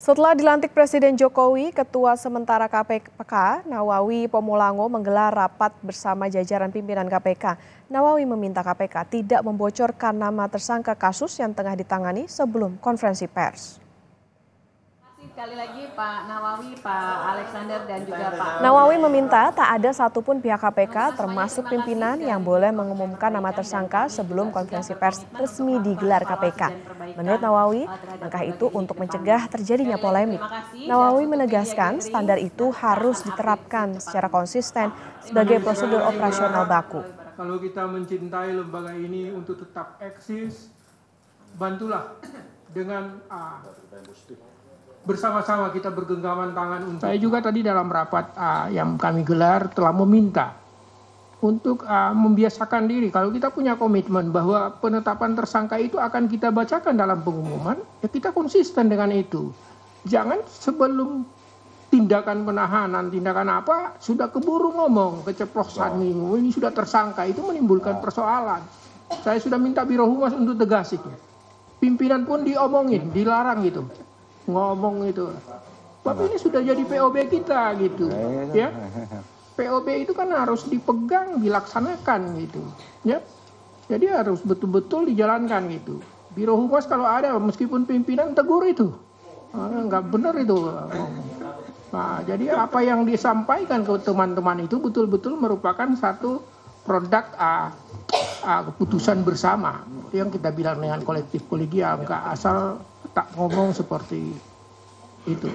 Setelah dilantik Presiden Jokowi, Ketua Sementara KPK Nawawi Pomulango menggelar rapat bersama jajaran pimpinan KPK. Nawawi meminta KPK tidak membocorkan nama tersangka kasus yang tengah ditangani sebelum konferensi pers. Sekali lagi Pak Nawawi, Pak Alexander dan juga Pak Nawawi meminta tak ada satupun pihak KPK termasuk pimpinan yang boleh mengumumkan nama tersangka sebelum konferensi pers resmi digelar KPK. Menurut Nawawi, langkah itu untuk mencegah terjadinya polemik. Nawawi menegaskan standar itu harus diterapkan secara konsisten sebagai prosedur operasional baku. Kalau kita mencintai lembaga ini untuk tetap eksis, bantulah dengan uh, bersama-sama kita bergenggaman tangan untuk saya juga tadi dalam rapat uh, yang kami gelar telah meminta untuk uh, membiasakan diri. Kalau kita punya komitmen bahwa penetapan tersangka itu akan kita bacakan dalam pengumuman ya kita konsisten dengan itu. Jangan sebelum tindakan penahanan tindakan apa sudah keburu ngomong keceplosan ini ini sudah tersangka itu menimbulkan persoalan. Saya sudah minta biro humas untuk tegas itu. Pimpinan pun diomongin dilarang gitu ngomong itu. Tapi ini sudah jadi POB kita gitu, ya. POB itu kan harus dipegang, dilaksanakan gitu, ya. Jadi harus betul-betul dijalankan gitu. Biro Humas kalau ada, meskipun pimpinan tegur itu, nggak benar itu. Nah, jadi apa yang disampaikan ke teman-teman itu betul-betul merupakan satu produk uh, keputusan bersama. Yang kita bilang dengan kolektif kolegial, nggak asal tak ngomong seperti itu